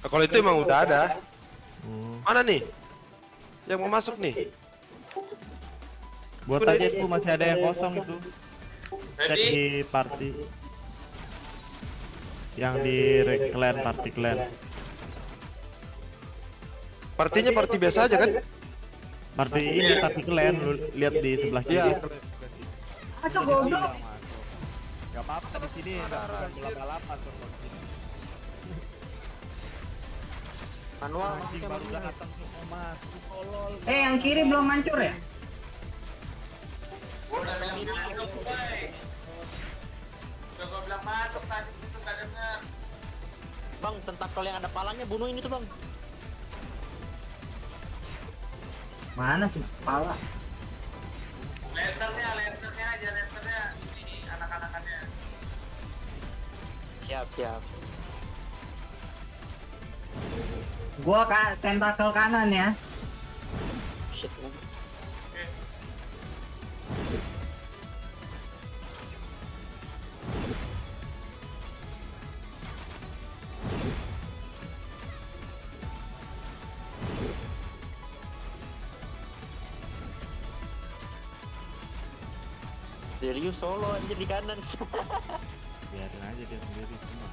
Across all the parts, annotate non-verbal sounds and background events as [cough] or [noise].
Nah, kalau itu emang udah ada. Hmm. Mana nih? Yang mau masuk nih? Buat aja ini. tuh masih ada yang kosong itu. Cek di party. Yang di clan party clan. Partinya party biasa aja kan? Party ini party clan lu lihat di sebelah kiri. Iya. Masuk goblok. Gak apa-apa di sini enggak balapan Manual Anjing baru datang semua mas. Tolol. Eh, yang kiri belum hancur ya? Udah ada yang masuk, boy. Udah gua bilang masuk tadi itu nggak denger. Bang, tentakel yang ada palanya bunuhin itu bang. Mana sih kepala? Lasernya, lasernya aja, lasernya. Ini anak-anakannya. Siap siap. Gua ka tentakel kanan ya. Shit. man. Serius solo anjir di kanan. [laughs] Biarin aja dia sendiri semua.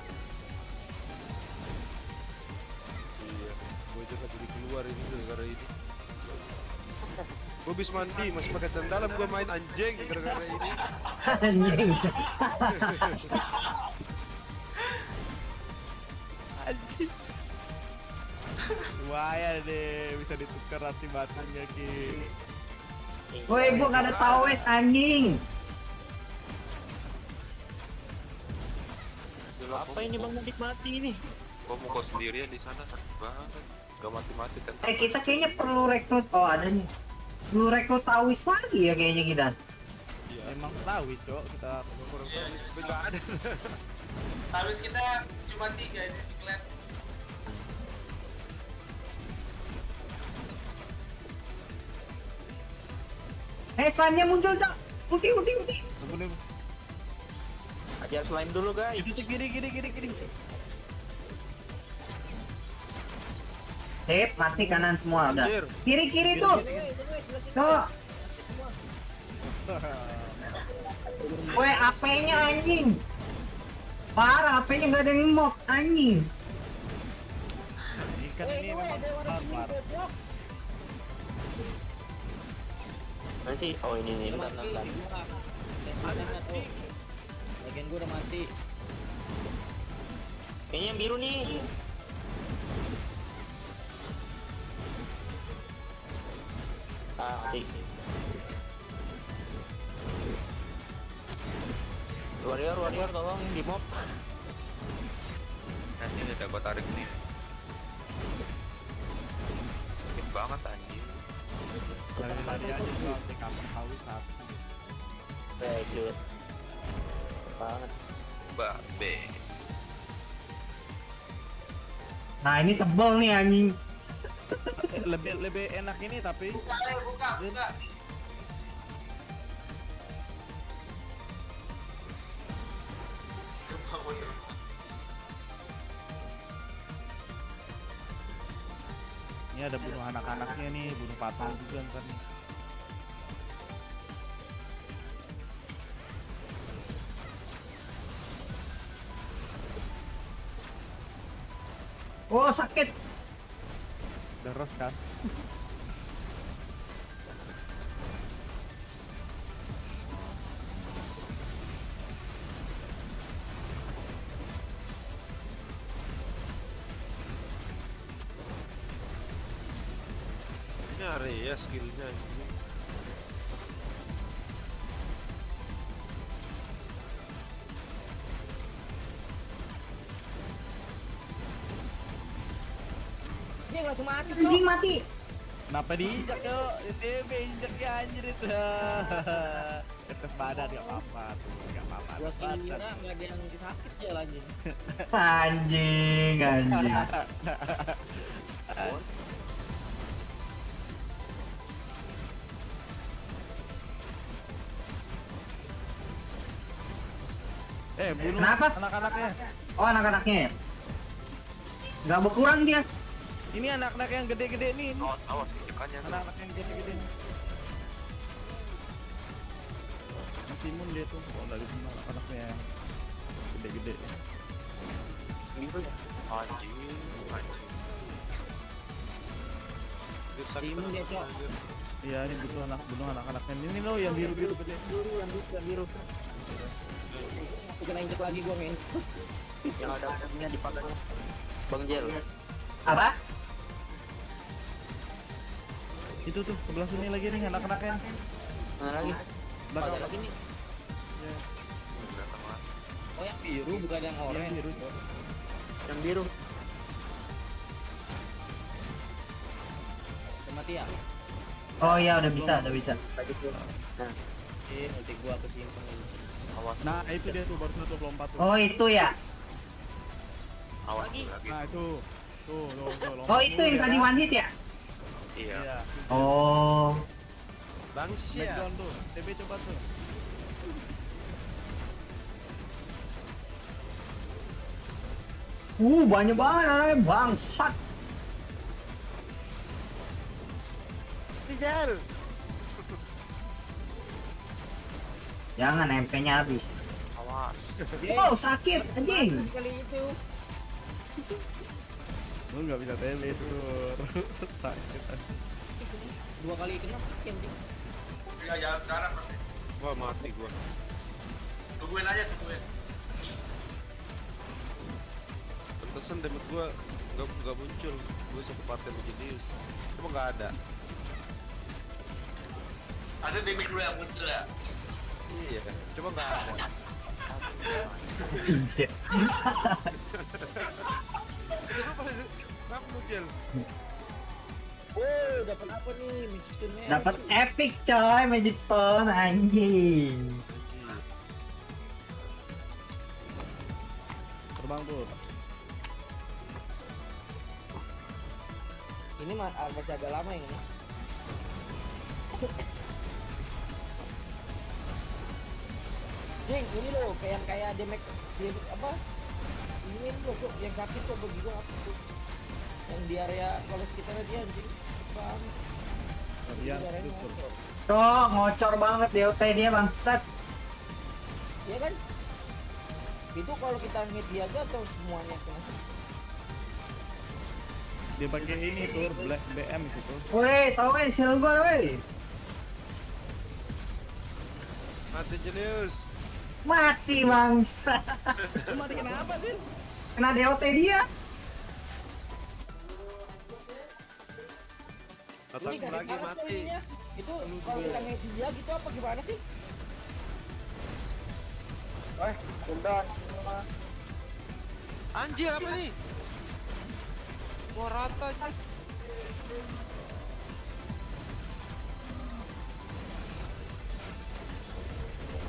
Iya. Gue juga jadi keluar ini gara-gara ini. Gue habis mandi masih pakai celana dalam gue main anjing gara-gara ini. Anjing. Anjing. Lumayan deh bisa ditukar hati batunya ki. Woi, gua gak ada tawes anjing. Apa ini bang menikmati ini? Gua mau kau sendirian di sana sakit banget. Gak mati-mati kan. Eh, kita kayaknya perlu rekrut. Oh, ada nih. Perlu rekrut tawis lagi ya kayaknya kita. Emang tahu cok kita kurang Iya. Nggak ada. [laughs] Habis kita cuma tiga ini di clan. Eh, slime-nya muncul, Cok. Ulti, ulti, ulti. Ajar slime dulu guys. Itu kiri kiri kiri kiri. Sip, mati kanan semua udah. Anjir. Kiri, kiri tuh. Cok. [laughs] Woi, AP-nya anjing. Parah, AP-nya nggak ada yang mob, anjing. Ini kan ini memang. Mana sih? Oh ini nih. Bentar, bentar, bentar. Bagian gue udah mati. Kayaknya yang biru nih. Mati. Warrior, warrior, tolong di mob. [laughs] Nah ini udah gua tarik nih. Sakit banget anjing. Lari-lari aja tuh sampai kamar tahu satu. Dude. Banget. Mbak B. Nah, ini tebel nih anjing. [laughs] lebih lebih enak ini tapi Buka, ayo buka, buka. Ini ada bunuh anak-anaknya nih, bunuh patung juga ntar nih. Oh, sakit. Deres kan? Ini area skillnya Anjing mati. Kenapa diinjak yo? DTB injak ya anjir itu. [laughs] Ketes badan gak apa-apa tuh, gak apa-apa. Gua kira nggak ada yang sakit ya anjing. [laughs] Anjing, anjing. Eh, bunuh Kenapa? anak-anaknya. Oh, anak-anaknya ya? Nggak berkurang dia. Ini anak-anak yang gede-gede nih. ini. Awas, tuh. Anak-anak yang gede-gede. Masih imun dia tuh. Oh, dari semua anak-anaknya yang gede-gede. Biru ya. Anjing, anjing. Timun dia, Cok. anjir. Iya, ini butuh anak bunuh anak-anaknya. Ini loh yang biru-biru gede. Biru yang biru yang biru. Aku kena injek lagi gua men. Yang ada ininya di pagarnya. Bang Jel. Apa? Itu tuh sebelah sini lagi nih anak-anaknya. Mana lagi? Pagar lagi nih. Lah. Oh yang biru bukan yang Yang oranye. biru. Yang biru. Udah mati ya? Oh iya udah bisa, udah bisa. Lagi tuh. Nah, Eh, nanti gua dulu. Awas, Nah, itu dia tuh baru satu lompat tuh. Oh itu ya. awas lagi. Nah, itu. Tuh, tuh, tuh. lompat Oh itu yang tadi one hit ya. Iya. Iya. Oh. Bangsia. Backdown tuh. TB coba tuh. Uh banyak banget anaknya bangsat. [laughs] Jangan MP-nya habis. Awas. Oh sakit anjing. Sekali itu. Lu nggak bisa tuh. [laughs] Sakit. Dua kali kena mati anjing. Ya jalan sekarang Mas. Wah mati gua. Tungguin aja tungguin. Pantesan damage gua nggak nggak muncul. Gua satu partai Maginius. Cuma nggak ada. Ada damage dulu yang muncul ya. Iya. Cuma nggak ada. [laughs] Muncul? Oh, dapat apa nih? Magic Stone. Dapat epic coy Magic Stone anjing. Anjir. Terbang tuh. Ini mah ah, masih agak lama yang ini. Jeng, ini loh kayak yang kayak demek demek apa? Ini loh yang sakit kok bagi gua apa tuh? Yang di area kalau sekitarnya dia anjing. Bang. Iya, ngocor. Banget DOT dia bangsat. Iya kan? Itu kalau kita hit dia aja atau semuanya kena? Dia pakai ini tuh Black BM itu. Woi, tau weh, sial gua weh. Mati Jenius. Mati bangsa. Mati kenapa sih? Kena DOT dia. Ini lagi mati. Itu kalau kita hit dia gitu apa gimana sih? Anjir apa nih? Gua rata aja.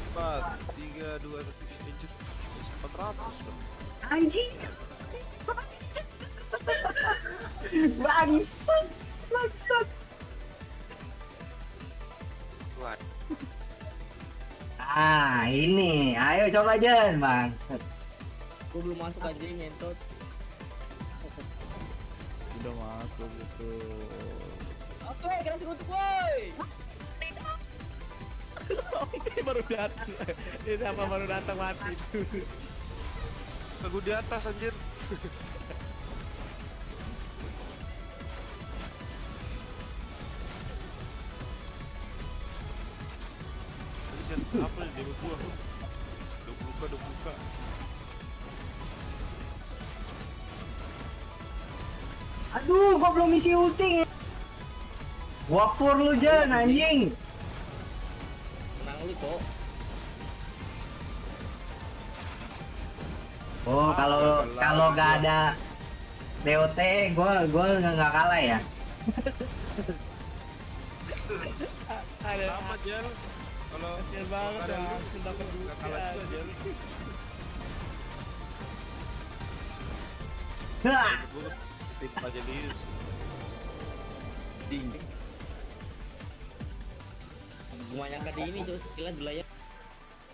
Empat, tiga, dua, satu, anjir. Empat ratus. Anjing. Bangsat. Bangsat. Ah, ini. Ayo coba Jen, bangsat. Gua belum masuk aja nyentot. Udah masuk gitu. Oke, kena seruntuk woi. Ini baru datang. Ini apa baru datang mati tuh. Aku di atas anjir. Apa dia? Udah buka, udah buka. Aduh, gua belum isi ulti. Gua fur lu Jen, anjing. Menang lu, Cok. Oh, kalau kalau gak ada DOT, gua gua nggak nggak kalah ya. [laughs] Ada Sama Jel. Kalau kasihan banget ada ya. Sudah nggak kedua. kalah juga Jel. Hah. Gua tim aja Lius. Gua nyangka di ini tuh skillnya dulu ya.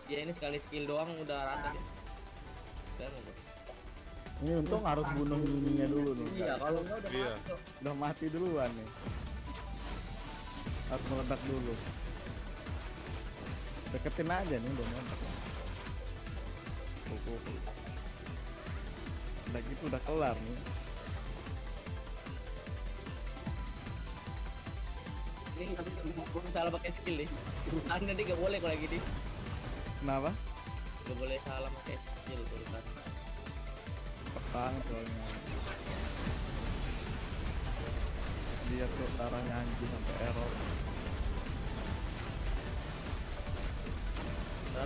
Dia ini sekali skill doang udah rata dia. Dan udah. Ini untung harus bunuh mininya dulu nih. Iya, kalau enggak udah Iya. mati. Udah mati duluan nih. Harus meledak dulu. Deketin aja nih tuh. Udah gitu udah kelar nih. Ini tapi gue salah pakai skill nih. Urutan nanti gak boleh kalau gini. Kenapa? Gak boleh salah pakai skill urutan. Petang soalnya. Dia tuh darahnya anjing sampai error.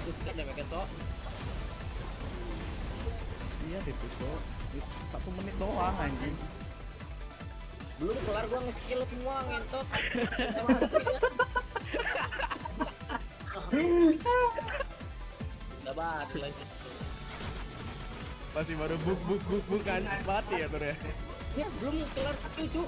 100 damage tok. Iya tuh. Satu menit doang anjing. Belum kelar gua nge-skill semua ngentot. Udah lagi. Masih baru buk buk buk bukan mati ya tuh ya. Ya belum kelar skill cu.